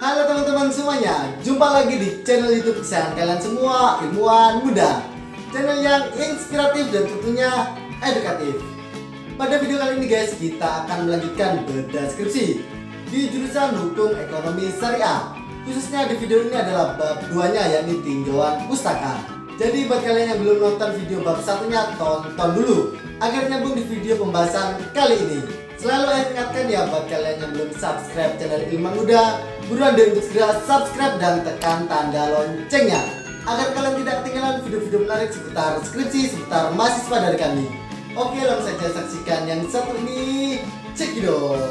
Halo teman-teman semuanya, jumpa lagi di channel YouTube kesayangan kalian semua, ilmuwan muda. Channel yang inspiratif dan tentunya edukatif. Pada video kali ini guys, kita akan melanjutkan bedah skripsi di jurusan Hukum Ekonomi Syariah. Khususnya di video ini adalah bab 2-nya yakni tinjauan pustaka. Jadi buat kalian yang belum nonton video bab satunya, tonton dulu agar nyambung di video pembahasan kali ini. Selalu saya ingatkan ya buat kalian yang belum subscribe channel Ilman Muda, buruan deh untuk segera subscribe dan tekan tanda loncengnya agar kalian tidak ketinggalan video-video menarik seputar skripsi seputar mahasiswa dari kami. Oke, langsung saja saksikan yang satu ini. Cekidot.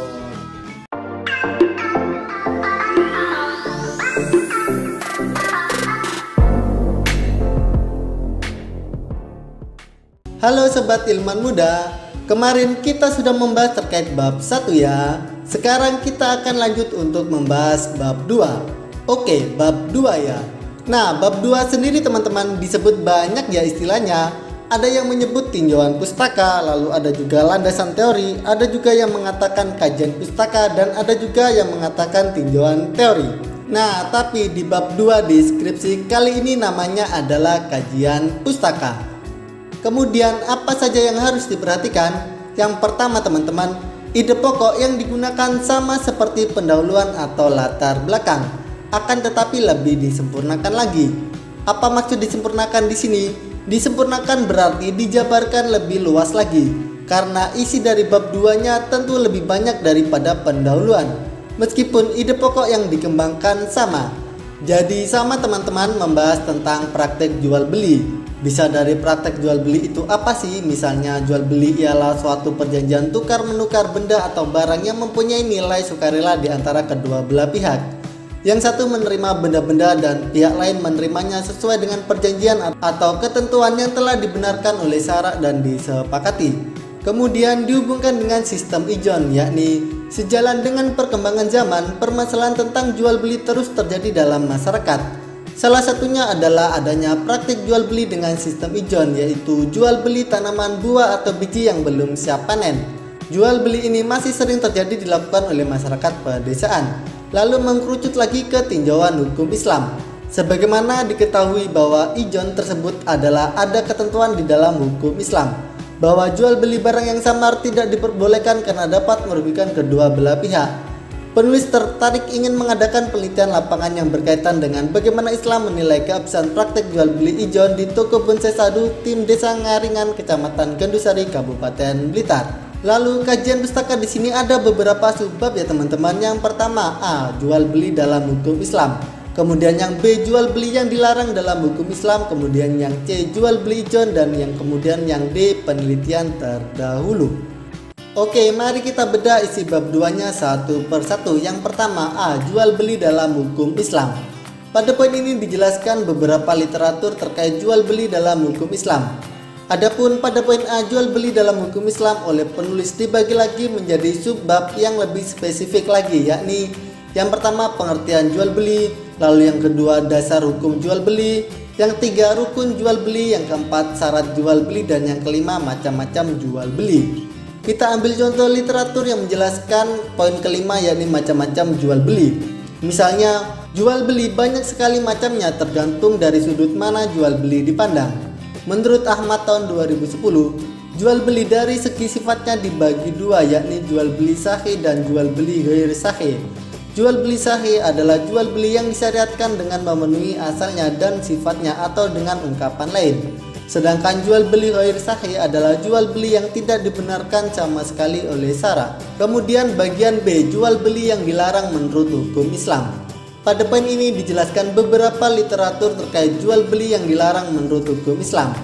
Halo sobat ilman muda, kemarin kita sudah membahas terkait bab 1 ya. Sekarang kita akan lanjut untuk membahas bab 2. Oke, bab 2 ya. Nah, bab 2 sendiri teman-teman disebut banyak ya istilahnya. Ada yang menyebut tinjauan pustaka, lalu ada juga landasan teori, ada juga yang mengatakan kajian pustaka dan ada juga yang mengatakan tinjauan teori. Nah, tapi di bab 2 di skripsi kali ini namanya adalah kajian pustaka. Kemudian apa saja yang harus diperhatikan? Yang pertama teman-teman, ide pokok yang digunakan sama seperti pendahuluan atau latar belakang, akan tetapi lebih disempurnakan lagi. Apa maksud disempurnakan di sini? Disempurnakan berarti dijabarkan lebih luas lagi, karena isi dari bab 2-nya tentu lebih banyak daripada pendahuluan. Meskipun ide pokok yang dikembangkan sama. Jadi sama teman-teman membahas tentang praktek jual beli, bisa dari praktek jual beli itu apa sih? Misalnya jual beli ialah suatu perjanjian tukar menukar benda atau barang yang mempunyai nilai sukarela di antara kedua belah pihak. Yang satu menerima benda-benda dan pihak lain menerimanya sesuai dengan perjanjian atau ketentuan yang telah dibenarkan oleh syarat dan disepakati. Kemudian dihubungkan dengan sistem ijon yakni sejalan dengan perkembangan zaman, permasalahan tentang jual beli terus terjadi dalam masyarakat. Salah satunya adalah adanya praktik jual beli dengan sistem ijon yaitu jual beli tanaman buah atau biji yang belum siap panen. Jual beli ini masih sering terjadi dilakukan oleh masyarakat pedesaan, lalu mengkerucut lagi ke tinjauan hukum Islam. Sebagaimana diketahui bahwa ijon tersebut adalah ada ketentuan di dalam hukum Islam bahwa jual beli barang yang samar tidak diperbolehkan karena dapat merugikan kedua belah pihak. Penulis tertarik ingin mengadakan penelitian lapangan yang berkaitan dengan bagaimana Islam menilai keabsahan praktek jual beli ijon di toko bonsai sadu tim desa Ngaringan, Kecamatan Gandusari, Kabupaten Blitar. Lalu kajian pustaka di sini ada beberapa subbab ya teman-teman. Yang pertama A. Jual beli dalam hukum Islam. Kemudian yang B. Jual beli yang dilarang dalam hukum Islam. Kemudian yang C. Jual beli ijon dan yang kemudian yang D. Penelitian terdahulu. Oke, mari kita bedah isi bab 2-nya satu per satu. Yang pertama, A. Jual beli dalam hukum Islam. Pada poin ini dijelaskan beberapa literatur terkait jual beli dalam hukum Islam. Adapun pada poin A jual beli dalam hukum Islam oleh penulis dibagi lagi menjadi subbab yang lebih spesifik lagi yakni yang pertama pengertian jual beli, lalu yang kedua dasar hukum jual beli, yang tiga rukun jual beli, yang keempat syarat jual beli dan yang kelima macam-macam jual beli. Kita ambil contoh literatur yang menjelaskan poin kelima yakni macam-macam jual beli. Misalnya, jual beli banyak sekali macamnya tergantung dari sudut mana jual beli dipandang. Menurut Ahmad tahun 2010, jual beli dari segi sifatnya dibagi dua yakni jual beli sahih dan jual beli gair sahih. Jual beli sahih adalah jual beli yang disyariatkan dengan memenuhi asalnya dan sifatnya atau dengan ungkapan lain. Sedangkan jual beli ghair sahih adalah jual beli yang tidak dibenarkan sama sekali oleh syarak. Kemudian bagian B, jual beli yang dilarang menurut hukum Islam. Pada poin ini dijelaskan beberapa literatur terkait jual beli yang dilarang menurut hukum Islam.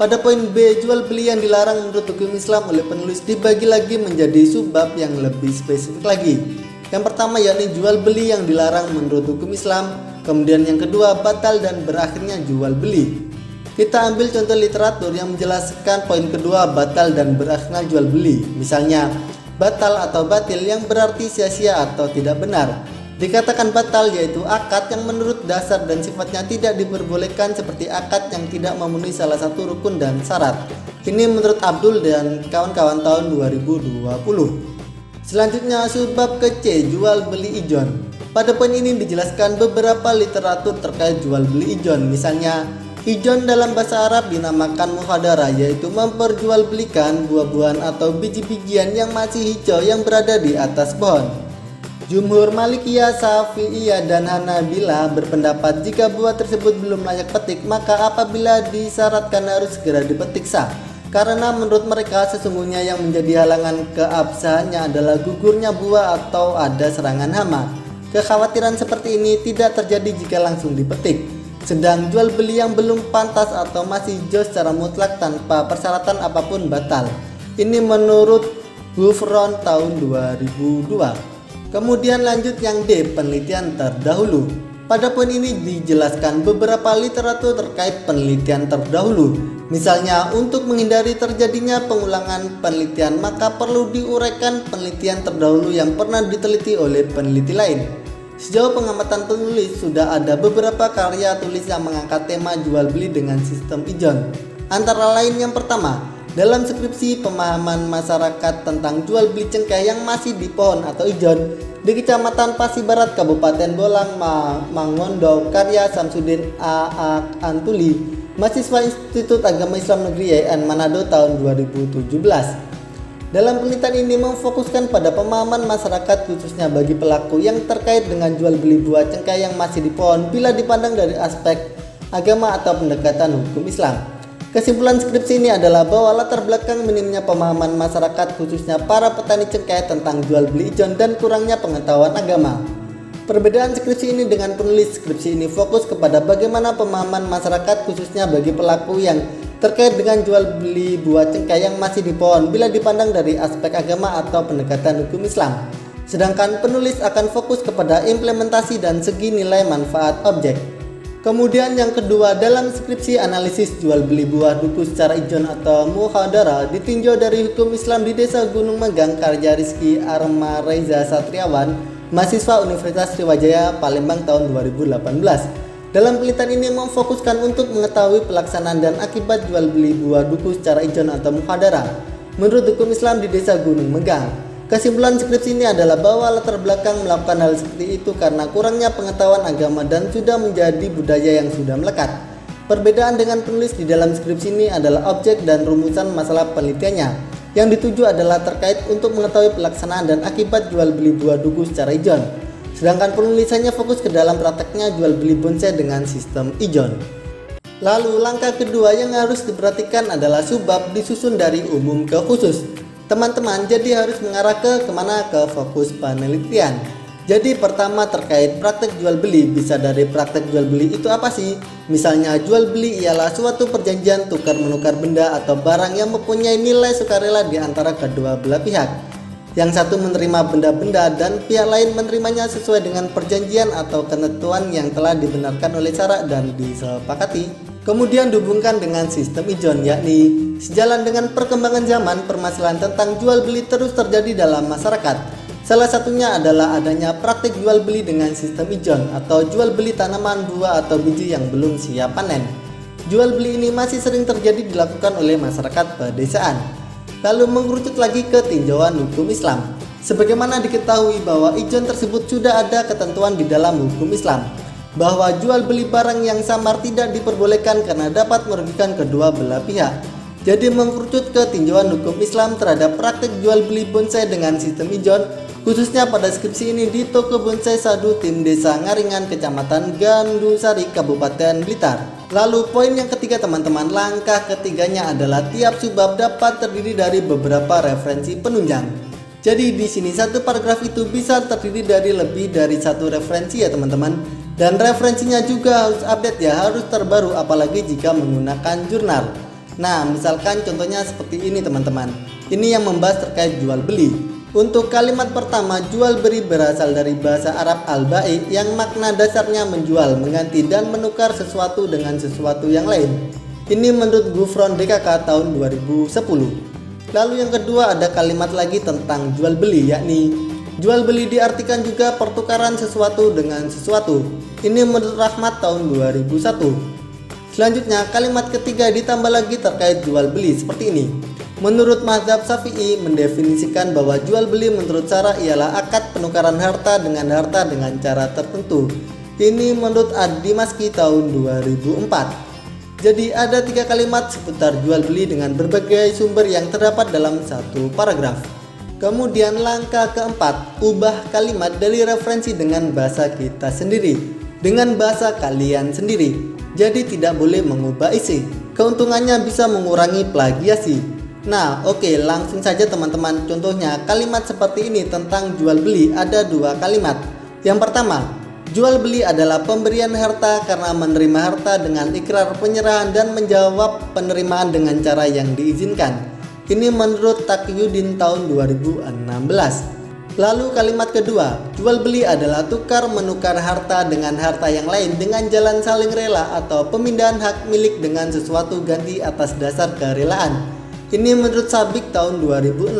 Pada poin B, jual beli yang dilarang menurut hukum Islam oleh penulis dibagi lagi menjadi subbab yang lebih spesifik lagi. Yang pertama yakni jual beli yang dilarang menurut hukum Islam, kemudian yang kedua batal dan berakhirnya jual beli. Kita ambil contoh literatur yang menjelaskan poin kedua batal dan berakhirnya jual beli. Misalnya, batal atau batil yang berarti sia-sia atau tidak benar. Dikatakan batal yaitu akad yang menurut dasar dan sifatnya tidak diperbolehkan seperti akad yang tidak memenuhi salah satu rukun dan syarat. Ini menurut Abdul dan kawan-kawan tahun 2020. Selanjutnya subbab ke C jual beli ijon. Pada poin ini dijelaskan beberapa literatur terkait jual beli ijon. Misalnya, ijon dalam bahasa Arab dinamakan muhadara yaitu memperjualbelikan buah-buahan atau biji-bijian yang masih hijau yang berada di atas pohon. Jumhur Malikiyah, Syafi'iyah dan Hanabila berpendapat jika buah tersebut belum layak petik maka apabila disyaratkan harus segera dipetik sah. Karena menurut mereka sesungguhnya yang menjadi halangan keabsahannya adalah gugurnya buah atau ada serangan hama. Kekhawatiran seperti ini tidak terjadi jika langsung dipetik. Sedang jual beli yang belum pantas atau masih hijau secara mutlak tanpa persyaratan apa pun batal. Ini menurut Gufron tahun 2002. Kemudian lanjut yang D, penelitian terdahulu. Pada poin ini dijelaskan beberapa literatur terkait penelitian terdahulu. Misalnya, untuk menghindari terjadinya pengulangan penelitian, maka perlu diuraikan penelitian terdahulu yang pernah diteliti oleh peneliti lain. Sejauh pengamatan penulis, sudah ada beberapa karya tulis yang mengangkat tema jual beli dengan sistem ijon. Antara lain yang pertama, dalam skripsi pemahaman masyarakat tentang jual beli cengkeh yang masih di pohon atau ijon di Kecamatan Pasi Barat, Kabupaten Bolang, Mangondo, karya Samsudin A. A. Antuli mahasiswa Institut Agama Islam Negeri YN Manado tahun 2017. Dalam penelitian ini memfokuskan pada pemahaman masyarakat khususnya bagi pelaku yang terkait dengan jual beli buah cengkeh yang masih di pohon bila dipandang dari aspek agama atau pendekatan hukum Islam. Kesimpulan skripsi ini adalah bahwa latar belakang minimnya pemahaman masyarakat khususnya para petani cengkeh tentang jual beli ijon dan kurangnya pengetahuan agama. Perbedaan skripsi ini dengan penulis skripsi ini fokus kepada bagaimana pemahaman masyarakat khususnya bagi pelaku yang terkait dengan jual beli buah cengkeh yang masih di pohon bila dipandang dari aspek agama atau pendekatan hukum Islam. Sedangkan penulis akan fokus kepada implementasi dan segi nilai manfaat objek. Kemudian yang kedua dalam skripsi analisis jual beli buah duku secara ijon atau muhadara ditinjau dari hukum Islam di Desa Gunung Megang karya Rizky Arma Reza Satriawan mahasiswa Universitas Sriwijaya Palembang tahun 2018. Dalam penelitian ini memfokuskan untuk mengetahui pelaksanaan dan akibat jual beli buah duku secara ijon atau muhadara menurut hukum Islam di desa Gunung Megang. Kesimpulan skripsi ini adalah bahwa latar belakang melakukan hal seperti itu karena kurangnya pengetahuan agama dan sudah menjadi budaya yang sudah melekat. Perbedaan dengan penulis di dalam skripsi ini adalah objek dan rumusan masalah penelitiannya. Yang dituju adalah terkait untuk mengetahui pelaksanaan dan akibat jual beli buah duku secara ijon. Sedangkan penulisannya fokus ke dalam prakteknya jual beli bonsai dengan sistem ijon. Lalu langkah kedua yang harus diperhatikan adalah subbab disusun dari umum ke khusus. Teman-teman jadi harus mengarah ke ke mana ke fokus penelitian. Jadi pertama terkait praktek jual beli bisa dari praktek jual beli itu apa sih? Misalnya jual beli ialah suatu perjanjian tukar menukar benda atau barang yang mempunyai nilai sukarela di antara kedua belah pihak. Yang satu menerima benda-benda dan pihak lain menerimanya sesuai dengan perjanjian atau ketentuan yang telah dibenarkan oleh syarat dan disepakati. Kemudian dihubungkan dengan sistem ijon yakni sejalan dengan perkembangan zaman permasalahan tentang jual beli terus terjadi dalam masyarakat Salah satunya adalah adanya praktik jual beli dengan sistem ijon atau jual beli tanaman buah atau biji yang belum siap panen. Jual beli ini masih sering terjadi dilakukan oleh masyarakat pedesaan. Lalu mengerucut lagi ke tinjauan hukum Islam. Sebagaimana diketahui bahwa ijon tersebut sudah ada ketentuan di dalam hukum Islam bahwa jual beli barang yang samar tidak diperbolehkan karena dapat merugikan kedua belah pihak. Jadi mengerucut ke tinjauan hukum Islam terhadap praktik jual beli bonsai dengan sistem ijon Khususnya pada skripsi ini di Toko Bonsai Sadu tim Desa Ngaringan Kecamatan Gandusari Kabupaten Blitar. Lalu poin yang ketiga teman-teman, langkah ketiganya adalah tiap subbab dapat terdiri dari beberapa referensi penunjang. Jadi di sini satu paragraf itu bisa terdiri dari lebih dari satu referensi ya teman-teman. Dan referensinya juga harus update ya, harus terbaru apalagi jika menggunakan jurnal. Nah, misalkan contohnya seperti ini teman-teman. Ini yang membahas terkait jual beli. Untuk kalimat pertama, jual beri berasal dari bahasa Arab al-bai yang makna dasarnya menjual, mengganti dan menukar sesuatu dengan sesuatu yang lain. Ini menurut Gufron DKK tahun 2010. Lalu yang kedua ada kalimat lagi tentang jual beli yakni jual beli diartikan juga pertukaran sesuatu dengan sesuatu. Ini menurut Rahmat tahun 2001. Selanjutnya kalimat ketiga ditambah lagi terkait jual beli seperti ini. Menurut mazhab Syafi'i mendefinisikan bahwa jual beli menurut cara ialah akad penukaran harta dengan harta dengan cara tertentu. Ini menurut Adi Maski tahun 2004. Jadi ada tiga kalimat seputar jual beli dengan berbagai sumber yang terdapat dalam satu paragraf. Kemudian langkah keempat, ubah kalimat dari referensi dengan bahasa kita sendiri, dengan bahasa kalian sendiri. Jadi tidak boleh mengubah isi. Keuntungannya bisa mengurangi plagiasi. Nah, oke, okay, langsung saja teman-teman. Contohnya, kalimat seperti ini tentang jual beli ada dua kalimat. Yang pertama, jual beli adalah pemberian harta karena menerima harta dengan ikrar penyerahan dan menjawab penerimaan dengan cara yang diizinkan. Ini menurut Takyudin tahun 2016. Lalu kalimat kedua, jual beli adalah tukar menukar harta dengan harta yang lain dengan jalan saling rela atau pemindahan hak milik dengan sesuatu ganti atas dasar kerelaan. Ini menurut Sabik tahun 2006.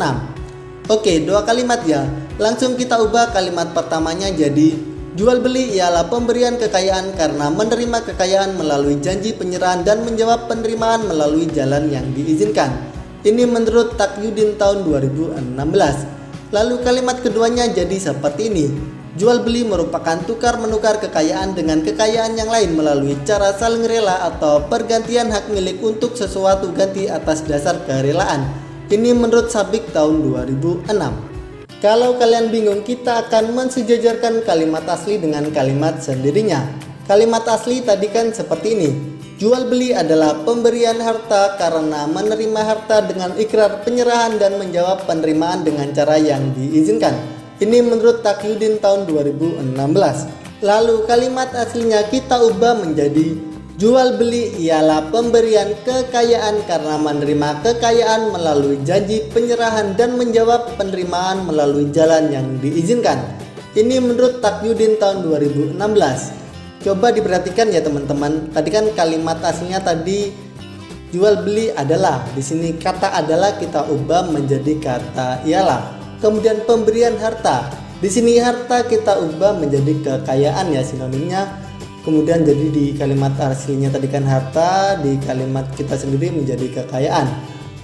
Oke, dua kalimat ya. Langsung kita ubah kalimat pertamanya jadi jual beli ialah pemberian kekayaan karena menerima kekayaan melalui janji penyerahan dan menjawab penerimaan melalui jalan yang diizinkan. Ini menurut Takyudin tahun 2016. Lalu kalimat keduanya jadi seperti ini. Jual beli merupakan tukar menukar kekayaan dengan kekayaan yang lain melalui cara saling rela atau pergantian hak milik untuk sesuatu ganti atas dasar kerelaan. Ini menurut Sabik tahun 2006. Kalau kalian bingung, kita akan mensejajarkan kalimat asli dengan kalimat sendirinya. Kalimat asli tadi kan seperti ini. Jual beli adalah pemberian harta karena menerima harta dengan ikrar penyerahan dan menjawab penerimaan dengan cara yang diizinkan. Ini menurut Takyudin tahun 2016. Lalu kalimat aslinya kita ubah menjadi jual beli ialah pemberian kekayaan karena menerima kekayaan melalui janji penyerahan dan menjawab penerimaan melalui jalan yang diizinkan. Ini menurut Takyudin tahun 2016. Coba diperhatikan ya teman-teman. Tadi kan kalimat aslinya tadi jual beli adalah. Di sini kata adalah kita ubah menjadi kata ialah. Kemudian pemberian harta. Di sini harta kita ubah menjadi kekayaan ya sinonimnya. Kemudian jadi di kalimat aslinya tadi kan harta, di kalimat kita sendiri menjadi kekayaan.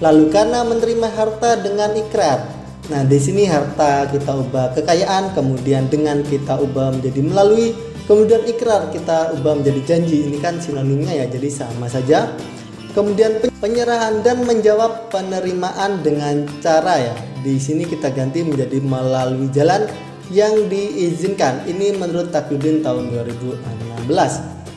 Lalu karena menerima harta dengan ikrar. Nah, di sini harta kita ubah kekayaan, kemudian dengan kita ubah menjadi melalui, kemudian ikrar kita ubah menjadi janji. Ini kan sinonimnya ya, jadi sama saja kemudian penyerahan dan menjawab penerimaan dengan cara ya di sini kita ganti menjadi melalui jalan yang diizinkan. Ini menurut Takyudin tahun 2016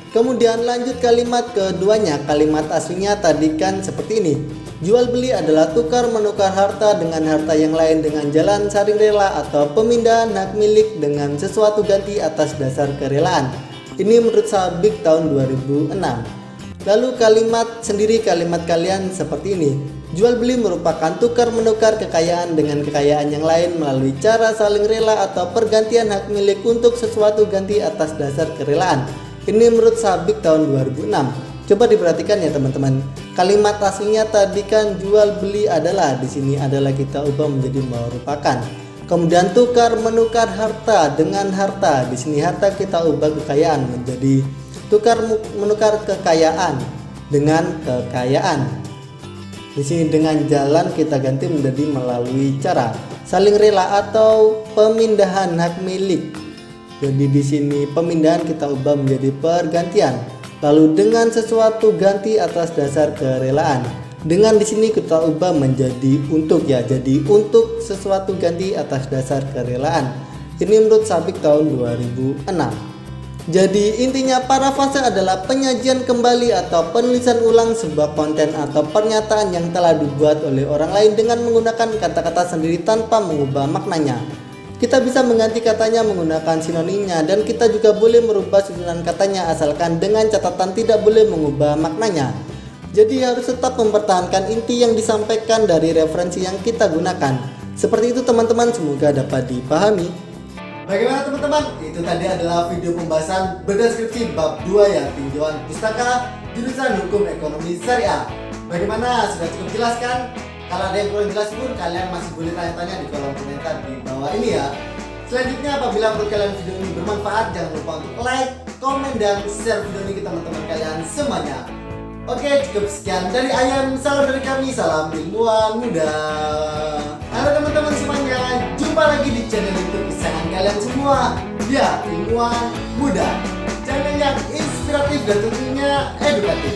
kemudian lanjut kalimat keduanya. Kalimat aslinya tadi kan seperti ini. Jual beli adalah tukar menukar harta dengan harta yang lain dengan jalan saring rela atau pemindahan hak milik dengan sesuatu ganti atas dasar kerelaan. Ini menurut Sabik tahun 2006 Lalu kalimat sendiri kalimat kalian seperti ini. Jual beli merupakan tukar menukar kekayaan dengan kekayaan yang lain melalui cara saling rela atau pergantian hak milik untuk sesuatu ganti atas dasar kerelaan. Ini menurut Sabik tahun 2006. Coba diperhatikan ya teman-teman. Kalimat aslinya tadi kan jual beli adalah di sini adalah kita ubah menjadi merupakan. Kemudian tukar menukar harta dengan harta. Di sini harta kita ubah kekayaan menjadi tukar menukar kekayaan dengan kekayaan. Di sini dengan jalan kita ganti menjadi melalui cara saling rela atau pemindahan hak milik. Jadi di sini pemindahan kita ubah menjadi pergantian. Lalu dengan sesuatu ganti atas dasar kerelaan. Dengan di sini kita ubah menjadi untuk ya. Jadi untuk sesuatu ganti atas dasar kerelaan. Ini menurut Sabik tahun 2006. Jadi intinya parafase adalah penyajian kembali atau penulisan ulang sebuah konten atau pernyataan yang telah dibuat oleh orang lain dengan menggunakan kata-kata sendiri tanpa mengubah maknanya. Kita bisa mengganti katanya menggunakan sinonimnya dan kita juga boleh merubah susunan katanya asalkan dengan catatan tidak boleh mengubah maknanya. Jadi harus tetap mempertahankan inti yang disampaikan dari referensi yang kita gunakan. Seperti itu teman-teman semoga dapat dipahami. Bagaimana teman-teman? Itu tadi adalah video pembahasan berdeskripsi bab 2 ya tinjauan pustaka jurusan hukum ekonomi syariah. Bagaimana? Sudah cukup jelas kan? Kalau ada yang kurang jelas pun kalian masih boleh tanya-tanya di kolom komentar di bawah ini ya. Selanjutnya apabila menurut kalian video ini bermanfaat jangan lupa untuk like, komen dan share video ini ke teman-teman kalian semuanya. Oke, cukup sekian dari ayam. Salam dari kami, salam ilmuwan muda. Halo teman-teman semuanya, jumpa lagi di channel YouTube kesayangan kalian semua. Ya, ilmuwan muda. Channel yang inspiratif dan tentunya edukatif.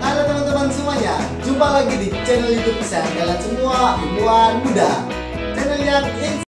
Halo teman-teman semuanya, jumpa lagi di channel YouTube kesayangan kalian semua, ilmuwan muda. Channel yang